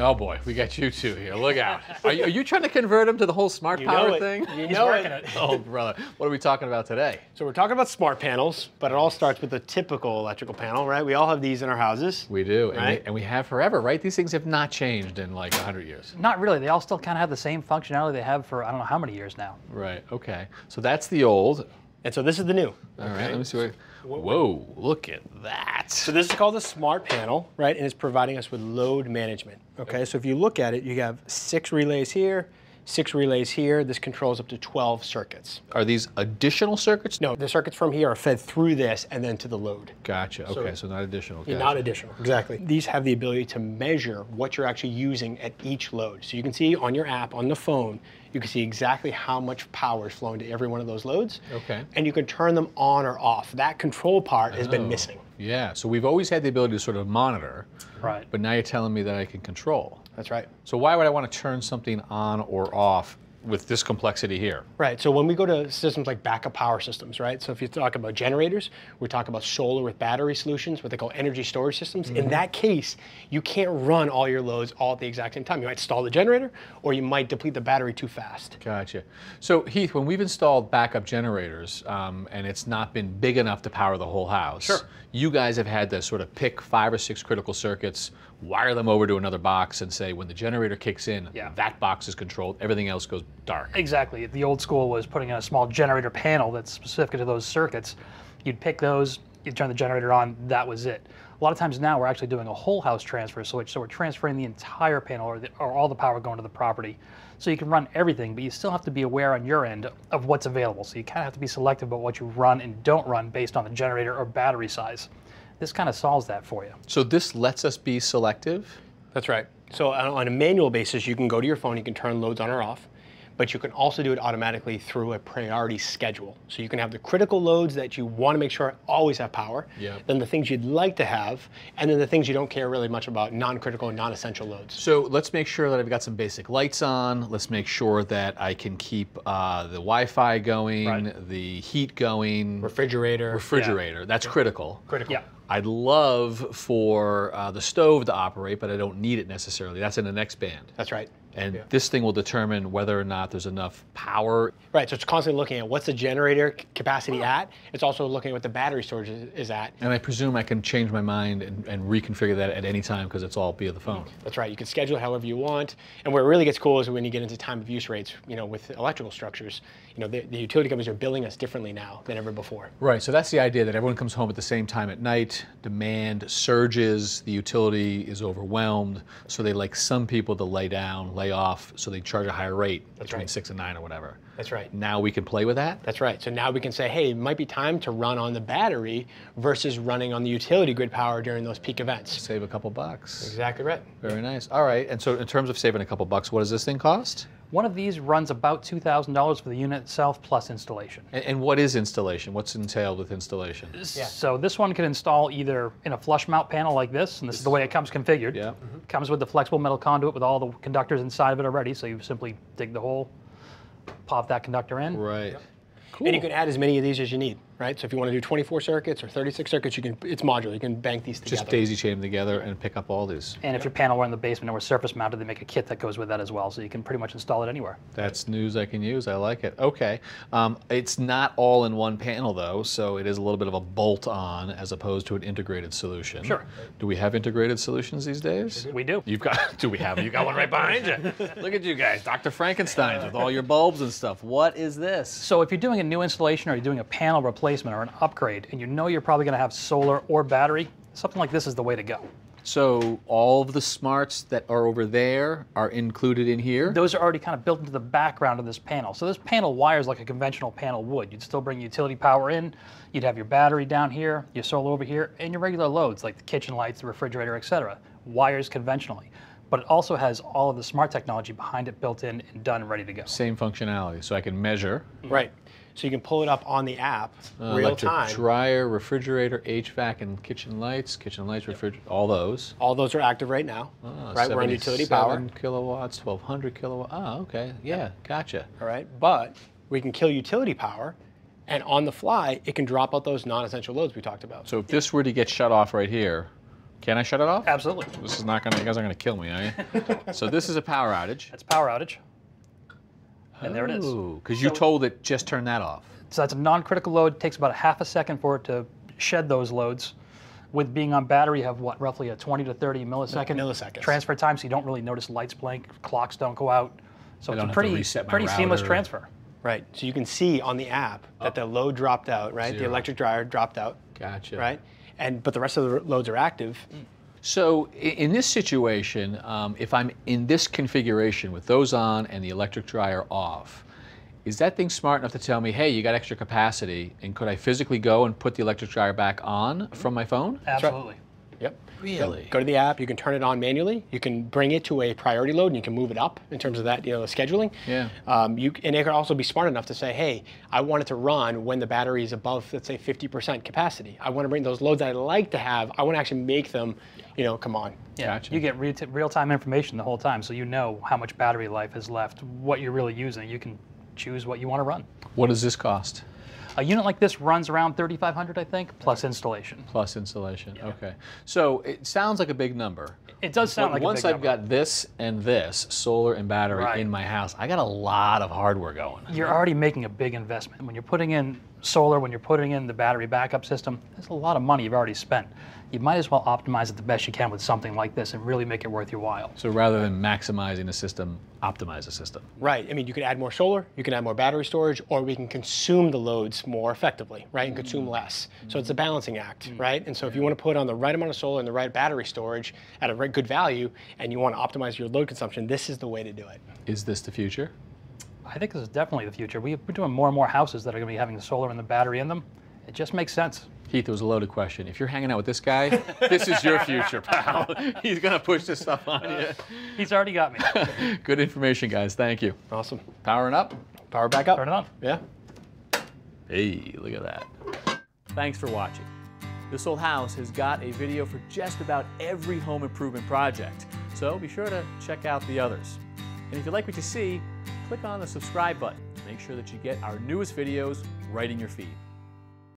Oh boy, we got you two here. Look out. Are you, are you trying to convert him to the whole smart You power know it. thing? You know it. it. Oh brother, what are we talking about today? So we're talking about smart panels, but it all starts with a typical electrical panel, right? We all have these in our houses. We do, and, Right. we, and we have forever, right? These things have not changed in like 100 years. Not really. They all still kind of have the same functionality they have for I don't know how many years now. Right, okay. So that's the old. And so this is the new. All right, let me see what. Whoa, look at that. So this is called a smart panel, right? And it's providing us with load management. Okay, so if you look at it, you have six relays here, six relays here. This controls up to 12 circuits. Are these additional circuits? No, the circuits from here are fed through this and then to the load. Gotcha, okay, so not additional. Gotcha. Not additional. Exactly. These have the ability to measure what you're actually using at each load. So you can see on your app, on the phone, you can see exactly how much power is flowing to every one of those loads. Okay. And you can turn them on or off. That control part has been Oh, missing. Yeah, so we've always had the ability to sort of monitor, Right. but now you're telling me that I can control. That's right. So why would I want to turn something on or off with this complexity here? Right. So when we go to systems like backup power systems, right? So if you talk about generators, we talk about solar with battery solutions, what they call energy storage systems. In that case, you can't run all your loads all at the exact same time. You might stall the generator, or you might deplete the battery too fast. Gotcha. So Heath, when we've installed backup generators um, and it's not been big enough to power the whole house, Sure. you guys have had to sort of pick five or six critical circuits, wire them over to another box, and say when the generator kicks in, Yeah. that box is controlled, everything else goes dark. Exactly. The old school was putting in a small generator panel that's specific to those circuits. You'd pick those, you'd turn the generator on, that was it. A lot of times now we're actually doing a whole house transfer switch, so we're transferring the entire panel or, the, or all the power going to the property. So you can run everything, but you still have to be aware on your end of what's available. So you kind of have to be selective about what you run and don't run based on the generator or battery size. This kind of solves that for you. So this lets us be selective. That's right. So on on a manual basis, you can go to your phone, you can turn loads on or off, but you can also do it automatically through a priority schedule. So you can have the critical loads that you want to make sure always have power, Yep. then the things you'd like to have, and then the things you don't care really much about, non-critical and non-essential loads. So let's make sure that I've got some basic lights on. Let's make sure that I can keep uh, the Wi-Fi going, Right. the heat going, Refrigerator. refrigerator. That's critical. Critical. Yeah. I'd love for uh, the stove to operate, but I don't need it necessarily. That's in the next band. That's right. And Yeah. this thing will determine whether or not there's enough power. Right, so it's constantly looking at what's the generator capacity at. It's also looking at what the battery storage is, at. And I presume I can change my mind and, and reconfigure that at any time because it's all via the phone. That's right. You can schedule it however you want. And where it really gets cool is when you get into time of use rates. You know, with electrical structures, you know, the, the utility companies are billing us differently now than ever before. Right, so that's the idea that everyone comes home at the same time at night, demand surges, the utility is overwhelmed, so they like some people to lay down, lay off, so they charge a higher rate between right. six and nine or whatever. That's right. Now we can play with that? That's right. So now we can say, hey, it might be time to run on the battery versus running on the utility grid power during those peak events. Save a couple bucks. Exactly right. Very nice. All right, and so in terms of saving a couple bucks, what does this thing cost? One of these runs about $2,000 for the unit itself plus installation. And, and what is installation? What's entailed with installation? So this one can install either in a flush mount panel like this, and this is the way it comes configured. Yeah. Mm-hmm. Comes with the flexible metal conduit with all the conductors inside of it already, so you simply dig the hole, pop that conductor in. Right. Cool. And you can add as many of these as you need, right? So if you want to do 24 circuits or 36 circuits, you can. It's modular. You can bank these together. Just daisy chain them together and pick up all these. And if your panel were in the basement or were surface mounted, they make a kit that goes with that as well, so you can pretty much install it anywhere. That's news I can use. I like it. Okay. Um, it's not all in one panel though, so it is a little bit of a bolt on as opposed to an integrated solution. Sure. Do we have integrated solutions these days? We do. You've got, do we have, you got one right behind you. Look at you guys, Dr. Frankenstein's with all your bulbs and stuff. What is this? So if you're doing a new installation or you're doing a panel replacement or an upgrade, and you know you're probably going to have solar or battery, something like this is the way to go. So all of the smarts that are over there are included in here? those are already kind of built into the background of this panel. So this panel wires like a conventional panel would. You'd still bring utility power in, you'd have your battery down here, your solar over here, and your regular loads like the kitchen lights, the refrigerator, etc. Wires conventionally. But it also has all of the smart technology behind it built in and done ready to go. Same functionality, so I can measure. Right. So you can pull it up on the app, Uh, real electric time. dryer, refrigerator, HVAC, and kitchen lights. Kitchen lights, refrigerator, all those. All those are active right now. Ah, right, we're on utility power. 77 kilowatts, 1200 kilowatt. Ah, okay. Yeah, gotcha. All right, but we can kill utility power, and on the fly, it can drop out those non-essential loads we talked about. So if this were to get shut off right here, Can I shut it off? Absolutely. This is not gonna. You guys aren't gonna kill me, are you? so this is a power outage. That's power outage. And there it is. Oh, because you told it just turn that off. So that's a non-critical load. It takes about a half a second for it to shed those loads. With being on battery, you have what, roughly a 20 to 30 millisecond Milliseconds. transfer time, so you don't really notice lights blink, clocks don't go out. So I it's a pretty, pretty seamless transfer. Right. So you can see on the app that oh. the load dropped out, right? The electric dryer dropped out, Gotcha. right? And but the rest of the loads are active. Mm. So in this situation, um, if I'm in this configuration with those on and the electric dryer off, is that thing smart enough to tell me, hey, you got extra capacity, and could I physically go and put the electric dryer back on from my phone? right. Absolutely. Yep. Really? Go to the app. You can turn it on manually. You can bring it to a priority load, and you can move it up in terms of that, you know, scheduling. Yeah. Um, you and it could also be smart enough to say, hey, I want it to run when the battery is above, let's say, 50% capacity. I want to bring those loads that I like to have. I want to actually make them, you know, come on. Yeah, Gotcha. you get re- real-time information the whole time, so you know how much battery life is left, what you're really using. You can choose what you want to run. What does this cost? A unit like this runs around 3,500, I think, plus installation. Plus installation. Okay. So it sounds like a big number. It does sound But like once a big I've number. got this and this, solar and battery Right. in my house, I got a lot of hardware going. You're already making a big investment. When you're putting in solar, when you're putting in the battery backup system, there's a lot of money you've already spent. You might as well optimize it the best you can with something like this and really make it worth your while. So rather than maximizing the system, optimize the system. Right. I mean, you could add more solar, you can add more battery storage, or we can consume the loads more effectively, right, and consume mm. less. So it's a balancing act, mm. right? And so if you want to put on the right amount of solar and the right battery storage at a good value, and you want to optimize your load consumption, this is the way to do it. Is this the future? I think this is definitely the future. We- We're doing more and more houses that are going to be having the solar and the battery in them. It just makes sense. Heath, it was a loaded question. If you're hanging out with this guy, this is your future, pal. He's gonna push this stuff on you. He's already got me. Good information, guys. Thank you. Awesome. Powering up. Power back up. Turn it on. Yeah. Hey, look at that. Thanks for watching. This Old House has got a video for just about every home improvement project, so be sure to check out the others. And if you like what you see, click on the subscribe button to make sure that you get our newest videos right in your feed.